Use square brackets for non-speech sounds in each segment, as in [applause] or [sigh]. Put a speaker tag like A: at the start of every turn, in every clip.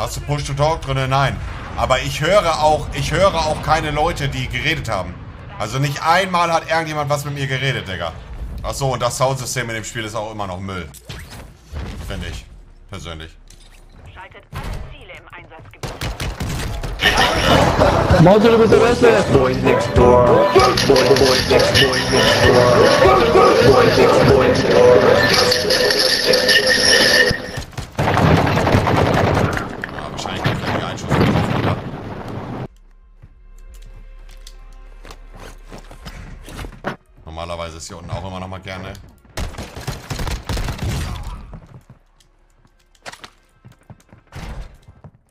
A: Hast du Push-to-Talk drin? Nein. Aber ich höre auch, ich höre auch keine Leute, die geredet haben. Also nicht einmal hat irgendjemand was mit mir geredet, Digga. Achso, und das Soundsystem in dem Spiel ist auch immer noch Müll. Finde ich. Persönlich.
B: Schaltet alle Ziele im Einsatzgebiet.
C: Module with the rest Boys next door. Boys, boys next, boys next door. Boys next, boys next door.
A: Ist hier unten auch immer noch mal gerne.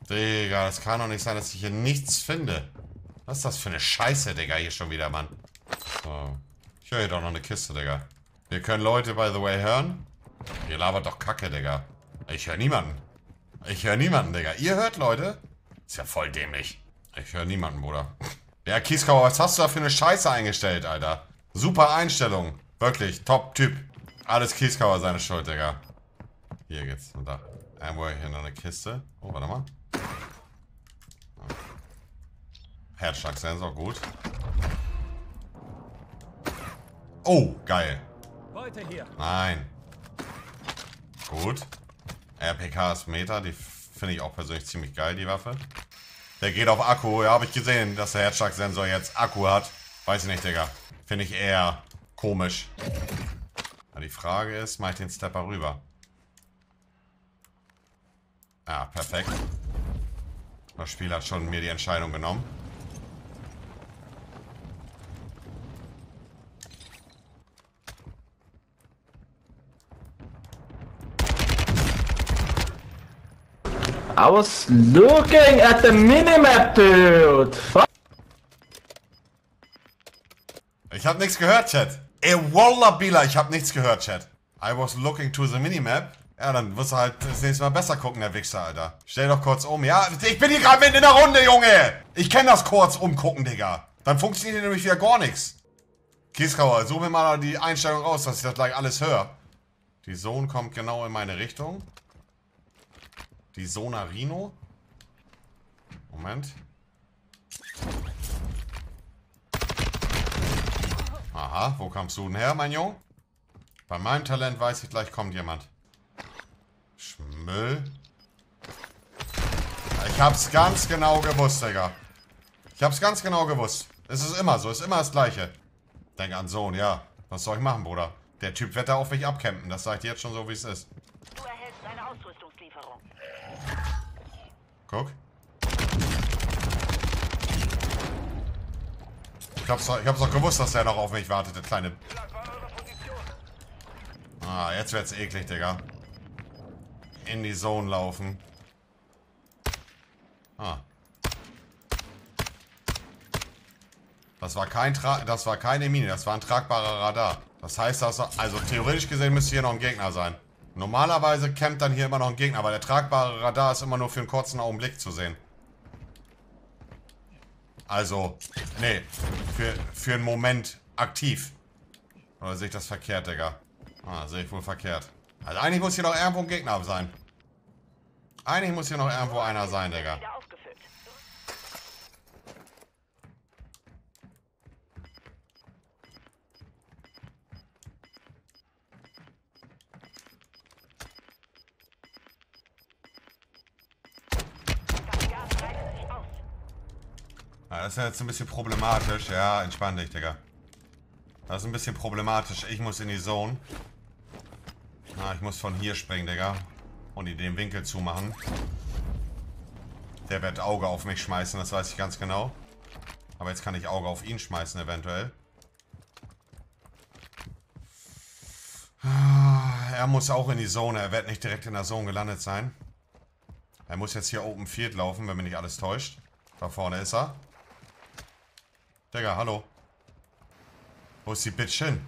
A: Digga, das kann doch nicht sein, dass ich hier nichts finde. Was ist das für eine Scheiße, Digga, hier schon wieder, Mann. So. Ich höre hier doch noch eine Kiste, Digga. Wir können Leute, by the way, hören. Ihr labert doch Kacke, Digga. Ich höre niemanden. Ich höre niemanden, Digga. Ihr hört, Leute? Ist ja voll dämlich. Ich höre niemanden, Bruder. Ja, Kieskauer, was hast du da für eine Scheiße eingestellt, Alter? Super Einstellung. Wirklich, Top-Typ. Alles Kieskauer seine Schuld, Digga. Hier geht's. Und da. Irgendwo hier noch eine Kiste. Oh, warte mal. Herzschlagsensor, gut. Oh, geil. Nein. Gut. RPK ist Meter, die finde ich auch persönlich ziemlich geil, die Waffe. Der geht auf Akku, ja, habe ich gesehen, dass der Herzschlagsensor jetzt Akku hat. Weiß ich nicht, Digga. Finde ich eher komisch. Aber die Frage ist, mache ich den Stepper rüber? Ja, perfekt. Das Spiel hat schon mir die Entscheidung genommen.
C: I was looking at the minimap, dude. Fuck.
A: Ich habe nichts gehört, Chat. Ey, Wallah Bila, ich habe nichts gehört, Chat. I was looking to the minimap. Ja, dann wirst du halt das nächste Mal besser gucken, der Wichser, Alter. Stell doch kurz um. Ja, ich bin hier gerade mitten in der Runde, Junge. Ich kenne das kurz umgucken, Digga. Dann funktioniert hier nämlich wieder gar nichts. Kieskauer, such mir mal die Einstellung raus, dass ich das gleich alles höre. Die Zone kommt genau in meine Richtung. Die Zona Rino. Moment. Aha, wo kommst du denn her, mein Junge? Bei meinem Talent weiß ich, gleich kommt jemand. Schmüll. Ich hab's ganz genau gewusst, Digga. Ich hab's ganz genau gewusst. Es ist immer so, es ist immer das Gleiche. Denk an Sohn, ja. Was soll ich machen, Bruder? Der Typ wird da auf mich abcampen. Das sag ich dir jetzt schon so, wie es ist.
B: Du erhältst eine Ausrüstungslieferung.
A: Guck. Hab's, ich hab's doch gewusst, dass der noch auf mich wartet, der kleine... Ah, jetzt wird's eklig, Digga. In die Zone laufen. Ah. Das war kein Tra das war keine Mine, das war ein tragbarer Radar. Das heißt, dass, also theoretisch gesehen müsste hier noch ein Gegner sein. Normalerweise campt dann hier immer noch ein Gegner, aber der tragbare Radar ist immer nur für einen kurzen Augenblick zu sehen. Also, nee, für, für einen Moment aktiv. Oder sehe ich das verkehrt, Digga? Ah, sehe ich wohl verkehrt. Also eigentlich muss hier noch irgendwo ein Gegner sein. Eigentlich muss hier noch irgendwo einer sein, Digga.
B: Wieder aufgefüllt. Das Gas breitet sich aus.
A: Ja, das ist jetzt ein bisschen problematisch. Ja, entspann dich, Digga. Das ist ein bisschen problematisch. Ich muss in die Zone. Ah, ich muss von hier springen, Digga. Und die den Winkel zumachen. Der wird Auge auf mich schmeißen, das weiß ich ganz genau. Aber jetzt kann ich Auge auf ihn schmeißen, eventuell. Er muss auch in die Zone. Er wird nicht direkt in der Zone gelandet sein. Er muss jetzt hier Open Field laufen, wenn mich nicht alles täuscht. Da vorne ist er. Digga, hallo. Wo ist die Bitch hin?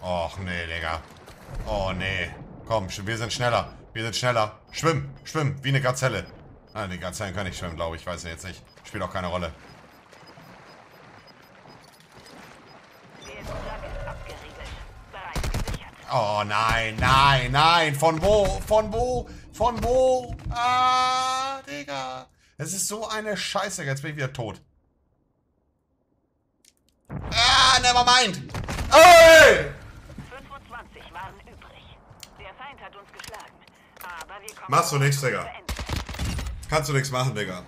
A: Och nee, Digga. Oh nee. Komm, wir sind schneller. Wir sind schneller. Schwimm, schwimm, wie eine Gazelle. Ah, die Zeit kann ich schwimmen, glaube ich. Weiß ich jetzt nicht. Spielt auch keine Rolle. Oh nein, nein, nein. Von wo? Von wo? Von wo? Ah, Digga. Es ist so eine Scheiße. Jetzt bin ich wieder tot. Ah, never mind. Ey!
B: 25 waren übrig. Der Feind hat uns geschlagen. Aber wir kommen...
A: Machst du nichts, Digga. Kannst du nichts machen, Digga.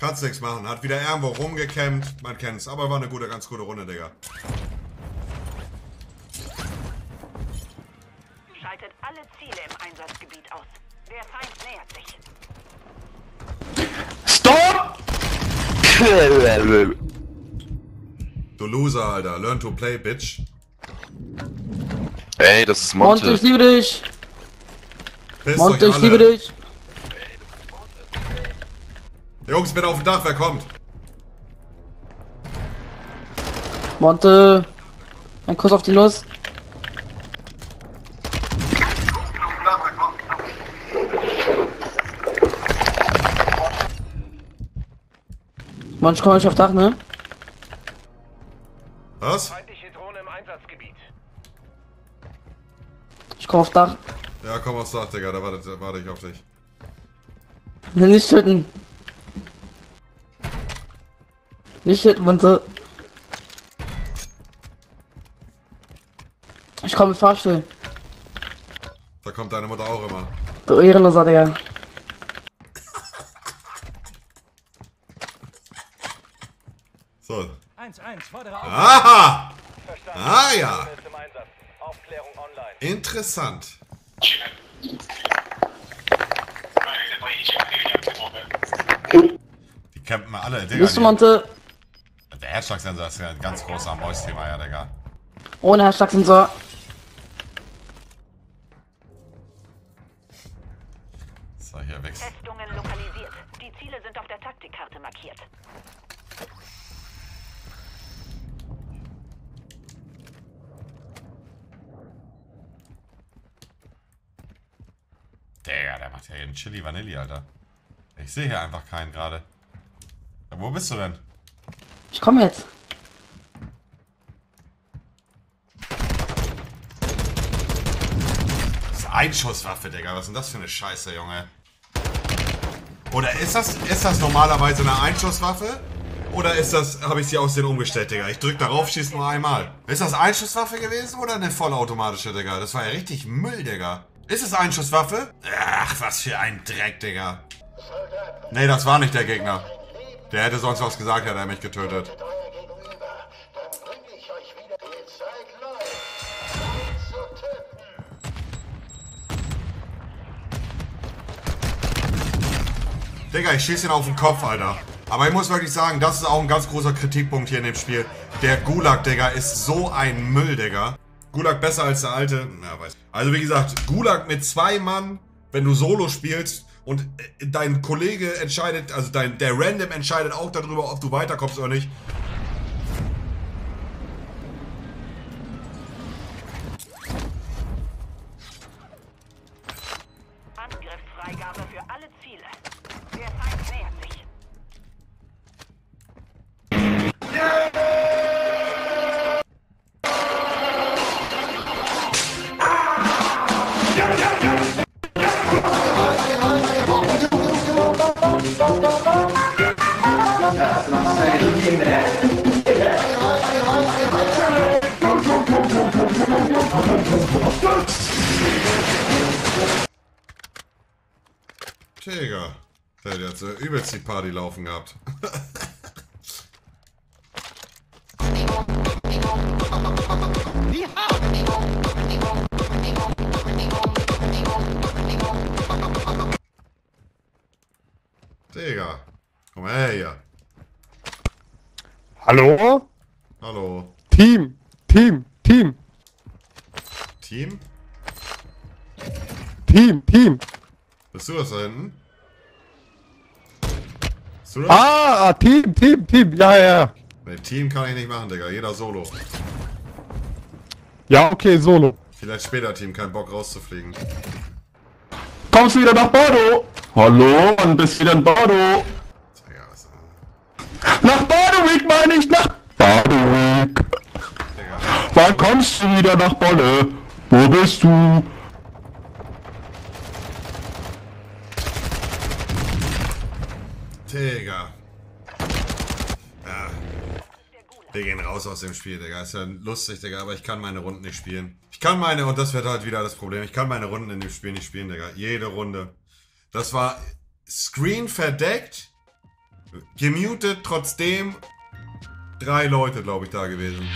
A: Kannst nichts machen. Hat wieder irgendwo rumgekämmt. Man kennt's. Aber war eine gute, ganz gute Runde, Digga.
B: Schaltet alle Ziele im Einsatzgebiet aus. Der Feind nähert sich.
C: Stop!
A: Du Loser, Alter. Learn to play, bitch.
D: Ey, das ist
E: Monte,
D: Monte.
E: ich liebe dich.
A: Pisst
E: Monte, ich liebe dich.
A: Jungs, bin auf dem Dach. Wer kommt?
E: Monte. Ein Kuss auf die Nuss. Monte, ich komme nicht auf Dach, ne?
A: Was?
F: Feindliche Drohne im Einsatzgebiet.
E: Ich komme auf Dach.
A: Ja, komm aufs Dach, Digga. Da warte, da warte ich auf dich.
E: Nicht töten. Nicht töten, Monte. Ich komme mit Fahrstuhl.
A: Da kommt deine Mutter auch immer.
E: Du Ehrenloser, Digga.
A: So.
F: 1-1, fordere auf.
A: Aha!
F: Verstanden.
A: Ah ja. Interessant. Die campen alle, Digga. Der Herzschlagsensor ist ja ein ganz großer Mäus-Thema, ja, Digga.
E: Ohne Herzschlagsensor.
A: So, hier wächst.
B: Festungen lokalisiert. Die Ziele sind auf der Taktikkarte markiert.
A: Der macht ja hier einen Chili Vanilli, Alter. Ich sehe hier einfach keinen gerade. Ja, wo bist du denn?
E: Ich komme jetzt.
A: Das ist Einschusswaffe, Digga. Was ist denn das für eine Scheiße, Junge? Oder ist das, ist das normalerweise eine Einschusswaffe? Oder ist das, habe ich sie aus den umgestellt, Digga? Ich drück darauf, schieß nur einmal. Ist das Einschusswaffe gewesen oder eine vollautomatische, Digga? Das war ja richtig Müll, Digga. Ist es Einschusswaffe? Ach, was für ein Dreck, Digga. Nee, das war nicht der Gegner. Der hätte sonst was gesagt, hätte er mich getötet. Digga, ich schieße ihn auf den Kopf, Alter. Aber ich muss wirklich sagen, das ist auch ein ganz großer Kritikpunkt hier in dem Spiel. Der Gulag, Digga, ist so ein Müll, Digga. Gulag besser als der alte. Ja, weiß. Also wie gesagt, Gulag mit zwei Mann, wenn du Solo spielst und äh, dein Kollege entscheidet, also dein, der Random entscheidet auch darüber, ob du weiterkommst oder nicht.
B: Angriffsfreigabe für alle Ziele. Der Feind nähert sich.
A: Digga. Der hat jetzt äh, übelst die Party laufen gehabt. [laughs] Digga. Komm her hier.
G: Hallo?
A: Hallo.
G: Team, Team, Team,
A: Team?
G: Team, Team.
A: Bist du das da hinten? Bist du das?
G: Ah, Team, Team, Team. Ja, ja, ja.
A: Nee, Team kann ich nicht machen, Digga. Jeder solo.
G: Ja, okay, Solo.
A: Vielleicht später Team, kein Bock rauszufliegen.
G: Kommst du wieder nach Bordeaux?
D: Hallo, wann bist du denn Bardo?
A: Digga, was,
D: Nach Meine ich, nach Badewig.
A: Digga.
D: Wann kommst du wieder nach Bolle? Wo bist du?
A: Digga. Ja. Wir gehen raus aus dem Spiel, Digga. Ist ja lustig, Digga, aber ich kann meine Runden nicht spielen. Ich kann meine, und das wird halt wieder das Problem, ich kann meine Runden in dem Spiel nicht spielen, Digga. Jede Runde. Das war Screen verdeckt, gemutet, trotzdem drei Leute, glaube ich, da gewesen.